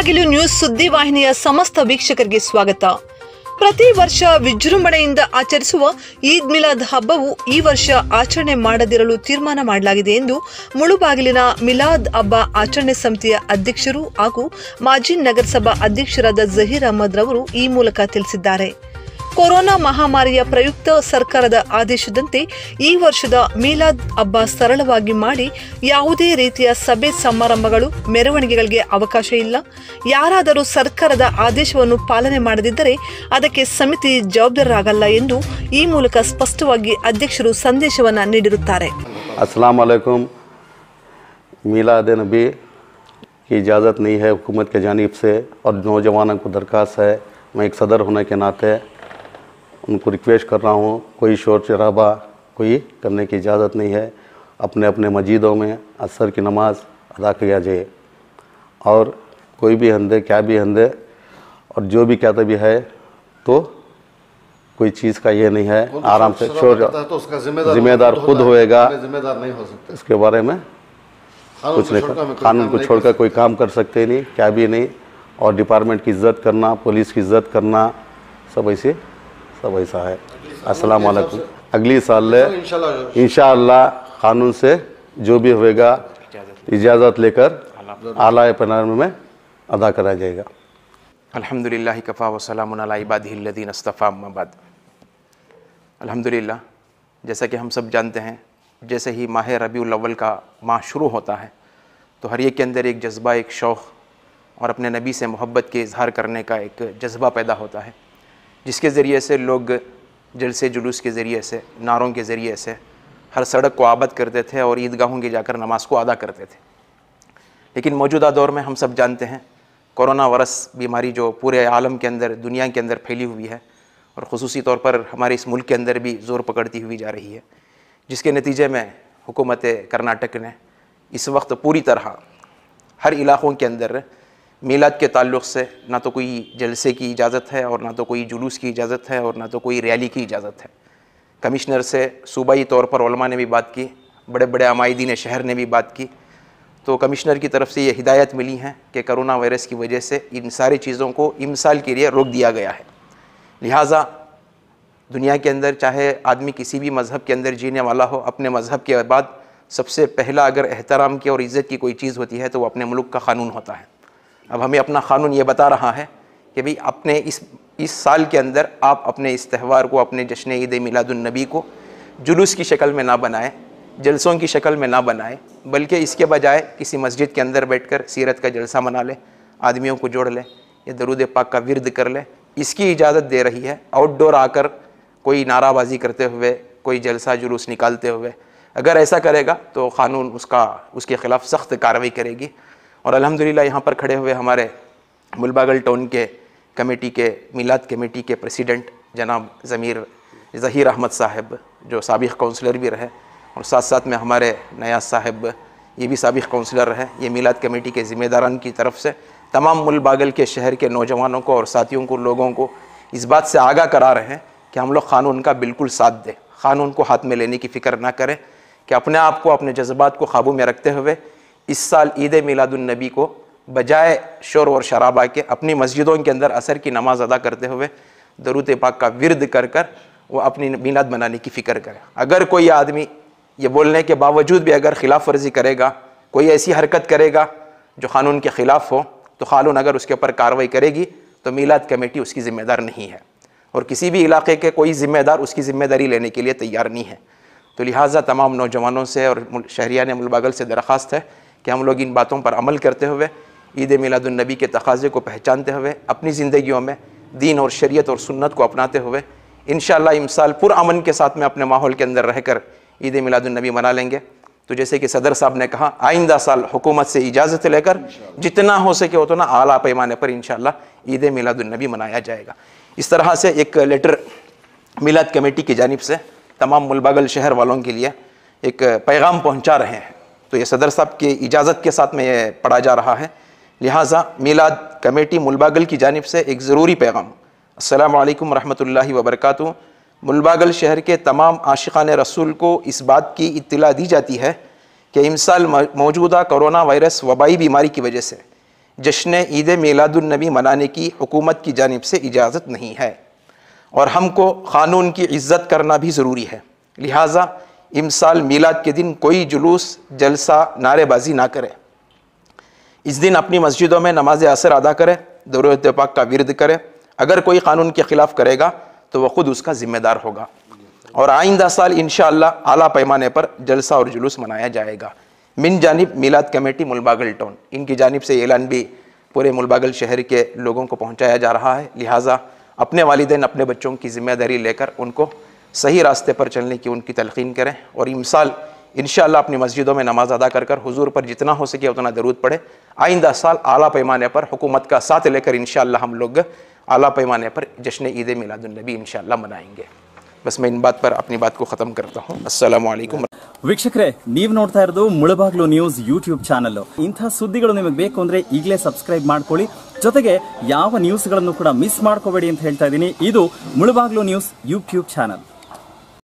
Mulbagal news ಸುದ್ದಿವಾಹಿನಿಯ ಸಮಸ್ತ ವೀಕ್ಷಕರಿಗೆ ಸ್ವಾಗತ. ಪ್ರತಿ ವರ್ಷ ವಿಜೃಂಭಣೆಯಿಂದ ಆಚರಿಸುವ ಈದ್ ಮಿಲಾದ್ ಹಬ್ಬವು ಈ ವರ್ಷ ಆಚರಣೆ ಮಾಡದಿರಲು ತೀರ್ಮಾನ ಮಾಡಲಾಗಿದೆ ಎಂದು ಮುಳುಬಾಗಿಲಿನ ಮಿಲಾದ್ ಹಬ್ಬ ಆಚರಣೆ ಸಮಿತಿಯ ಅಧ್ಯಕ್ಷರು ಹಾಗೂ ಮಾಜಿ ನಗರಸಭಾ ಅಧ್ಯಕ್ಷರಾದ ಜಹೀರ್ ಅಹಮದ್ ರವರು ಈ ಮೂಲಕ ತಿಳಿಸಿದ್ದಾರೆ. ಕೊರೋನಾ ಮಹಾಮಾರಿಯ ಪ್ರಯುಕ್ತ ಸರ್ಕಾರದ ಆದೇಶದಂತೆ ಈ ವರ್ಷದ ಮೀಲಾದ್ ಹಬ್ಬ ಸರಳವಾಗಿ ಮಾಡಿ ಯಾವುದೇ ರೀತಿಯ ಸಭೆ ಸಮಾರಂಭಗಳು ಮೆರವಣಿಗೆಗಳಿಗೆ ಅವಕಾಶ ಇಲ್ಲ ಯಾರಾದರೂ ಸರ್ಕಾರದ ಆದೇಶವನ್ನು ಪಾಲನೆ ಮಾಡದಿದ್ದರೆ ಅದಕ್ಕೆ ಸಮಿತಿ ಜವಾಬ್ದಾರರಾಗಲ್ಲ ಎಂದು ಈ ಮೂಲಕ ಸ್ಪಷ್ಟವಾಗಿ ಅಧ್ಯಕ್ಷರು ಸಂದೇಶವನ್ನ ನೀಡಿರುತ್ತಾರೆ अस्सलाम वालेकुम मिलाद नबी की इजाज़त नहीं है हुकूमत के जानिब से और नौजवानों को दरख्वास्त है मैं एक सदर होने के नाते उनको रिक्वेस्ट कर रहा हूँ कोई शोर शराबा कोई करने की इजाज़त नहीं है अपने अपने मस्जिदों में असर की नमाज़ अदा किया जाए। और कोई भी हंदे क्या भी हंदे और जो भी क्या भी है तो कोई चीज़ का ये नहीं है आराम से शोर तो उसका जिम्मेदार जिम्मेदार खुद होएगा। जिम्मेदार नहीं हो सकता। इसके बारे में कुछ नहीं कानून को छोड़कर कर कोई काम कर सकते नहीं क्या भी नहीं। और डिपार्टमेंट की इज़्ज़त करना पुलिस की इज़्ज़त करना सब ऐसे सब ऐसा है। अस्सलाम वालेकुम अगली साल इंशाल्लाह कानून से जो भी होएगा, इजाज़त लेकर आला पनार में अदा करा जाएगा। अल्हम्दुलिल्लाह कफ़ा वसलाम इबादीन अस्तफ़ा अम्माबाद अल्हम्दुलिल्लाह, जैसा कि हम सब जानते हैं, जैसे ही माह रबीउल अव्वल का माह शुरू होता है तो हर एक के अंदर एक जज्बा, एक शौक़ और अपने नबी से मोहब्बत के इजहार करने का एक जज्बा पैदा होता है। जिसके ज़रिए से लोग जलसे जुलूस के ज़रिए से, नारों के ज़रिए से हर सड़क को आबद करते थे और ईदगाहों के जाकर नमाज़ को अदा करते थे। लेकिन मौजूदा दौर में हम सब जानते हैं, कोरोना वायरस बीमारी जो पूरे आलम के अंदर, दुनिया के अंदर फैली हुई है और ख़ुसूसी तौर पर हमारे इस मुल्क के अंदर भी ज़ोर पकड़ती हुई जा रही है, जिसके नतीजे में हुकूमत कर्नाटक ने इस वक्त पूरी तरह हर इलाक़ों के अंदर मीलाद के ताल्लुक़ से ना तो कोई जलसे की इजाज़त है और ना तो कोई जुलूस की इजाज़त है और ना तो कोई रैली की इजाज़त है। कमिश्नर से सूबाई तौर पर ने भी बात की, बड़े बड़े अमायदीन शहर ने भी बात की। तो कमिश्नर की तरफ़ से ये हिदायत मिली है कि करोना वायरस की वजह से इन सारी चीज़ों को इमसाल के लिए रोक दिया गया है। लिहाजा दुनिया के अंदर, चाहे आदमी किसी भी मज़हब के अंदर जीने वाला हो, अपने मज़हब के बाद सबसे पहला अगर एहतराम की और इज़्ज़त की कोई चीज़ होती है तो वो अपने मुल्क का क़ानून होता है। अब हमें अपना क़ानून ये बता रहा है कि भाई अपने इस इस साल के अंदर आप अपने इस त्यौहार को, अपने जश्न ईद मिलादुलनबी को जुलूस की शक्ल में ना बनाएँ, जलसों की शक्ल में ना बनाएँ, बल्कि इसके बजाय किसी मस्जिद के अंदर बैठकर सीरत का जलसा मना लें, आदमियों को जोड़ लें, या दरूद पाक का विरद कर लें। इसकी इजाज़त दे रही है आउटडोर आकर कोई नाराबाजी करते हुए, कोई जलसा जुलूस निकालते हुए। अगर ऐसा करेगा तो क़ानून उसका, उसके ख़िलाफ़ सख्त कार्रवाई करेगी। और अल्हम्दुलिल्लाह यहाँ पर खड़े हुए हमारे मुलबागल टाउन के कमेटी के, मिलाद कमेटी के प्रेसिडेंट जनाब ज़मीर ज़हीर अहमद साहब, जो सबक काउंसलर भी रहे, और साथ साथ में हमारे नयाज साहब, ये भी सबक काउंसलर रहे, ये मिलाद कमेटी के ज़िम्मेदारान की तरफ़ से तमाम मुलबागल के शहर के नौजवानों को और साथियों को, लोगों को इस बात से आगाह करा रहे हैं कि हम लोग क़ानून का बिल्कुल साथ दें। क़ानून को हाथ में लेने की फ़िक्र ना करें कि अपने आप को, अपने जज्बात को काबू में रखते हुए इस साल ईद मिलादुलनबी को बजाय शोर और शराबा के अपनी मस्जिदों के अंदर असर की नमाज़ अदा करते हुए दरुत पाक का विरद कर कर वो अपनी मिलाद मनाने की फ़िक्र करें। अगर कोई आदमी ये बोलने के बावजूद भी अगर खिलाफ वर्जी करेगा, कोई ऐसी हरकत करेगा जो क़ानून के ख़िलाफ़ हो तो क़ानून अगर उसके ऊपर कार्रवाई करेगी तो मीलाद कमेटी उसकी ज़िम्मेदार नहीं है। और किसी भी इलाके के कोई ज़िम्मेदार उसकी ज़िम्मेदारी लेने के लिए तैयार नहीं है। तो लिहाजा तमाम नौजवानों से और शहरियान मुलबागल से दरख्वास्त है कि हम लोग इन बातों पर अमल करते हुए, ईद मिलादुलनबी के तकाजे को पहचानते हुए, अपनी ज़िंदगियों में दीन और शरीयत और सुन्नत को अपनाते हुए इन इमसाल पुरअमन के साथ में अपने माहौल के अंदर रहकर ईद मिलादुलनबी मना लेंगे। तो जैसे कि सदर साहब ने कहा, आइंदा साल हुकूमत से इजाज़त लेकर जितना हो सके उतना आला पैमाने पर इन ईद मिलादुलनबी मनाया जाएगा। इस तरह से एक लेटर मिलाद कमेटी की जानब से तमाम मुलबागल शहर वालों के लिए एक पैगाम पहुँचा रहे हैं। तो ये सदर साहब की इजाज़त के साथ में ये पढ़ा जा रहा है। लिहाजा मिलाद कमेटी मुलबागल की जानब से एक ज़रूरी पैगाम। अल्लाम रहमतुल्लाहि व बरकातुहू मुलबागल शहर के तमाम आशिकान रसूल को इस बात की इत्तला दी जाती है कि इमसाल मौजूदा कोरोना वायरस वबाई बीमारी की वजह से जश्न ईद मिलादुलनबी मनाने की हुकूमत की जानब से इजाज़त नहीं है। और हमको क़ानून की इज़्ज़त करना भी ज़रूरी है। लिहाजा इमसाल मीलाद के दिन कोई जुलूस, जलसा, नारेबाजी ना करें। इस दिन अपनी मस्जिदों में नमाज़ असर अदा करें, दौर पाक का विरद करें। अगर कोई कानून के ख़िलाफ़ करेगा तो वह ख़ुद उसका ज़िम्मेदार होगा। और आइंदा साल इन आला पैमाने पर जलसा और जुलूस मनाया जाएगा। मिन जानब मिलाद कमेटी मुलबागल टाउन। इनकी जानब से ऐलान भी पूरे मुलबागल शहर के लोगों को पहुँचाया जा रहा है। लिहाजा अपने वालदेन, अपने बच्चों की ज़िम्मेदारी लेकर उनको सही रास्ते पर चलने की उनकी तलकीन करें और इमसाल इन अपनी मस्जिदों में नमाज अदा कर कर हुजूर पर जितना हो सके उतना दरूद पढ़े आइंदा साल आला पैमाने पर हुकूमत का साथ लेकर इन हम लोग आला पैमाने पर जश्न ईद मिलादुलनबी इन मनाएंगे बस मैं इन बात पर अपनी बात को ख़त्म करता हूँ असलकुम ವೀಕ್ಷಕರೇ ನೀವು ನೋಡ್ತಾ ಇರೋದು ಮುಳಬಾಗ್ಲು ನ್ಯೂಸ್ ಯೂಟ್ಯೂಬ್ ಚಾನಲ್ ಇಂಥ ಸುದ್ದಿಗಳು ನಿಮಗೆ ಬೇಕು ಅಂದ್ರೆ ಈಗಲೇ ಸಬ್ಸ್ಕ್ರೈಬ್ ಮಾಡ್ಕೊಳ್ಳಿ ಜೊತೆಗೆ ಯಾವ ನ್ಯೂಸ್ಗಳನ್ನು ಕೂಡ ಮಿಸ್ ಮಾಡ್ಕೋಬೇಡಿ ಅಂತ ಹೇಳ್ತಾ ಇದ್ದೀನಿ ಇದು ಮುಳಬಾಗ್ಲು ನ್ಯೂಸ್ ಯೂಟ್ಯೂಬ್ ಚಾನಲ್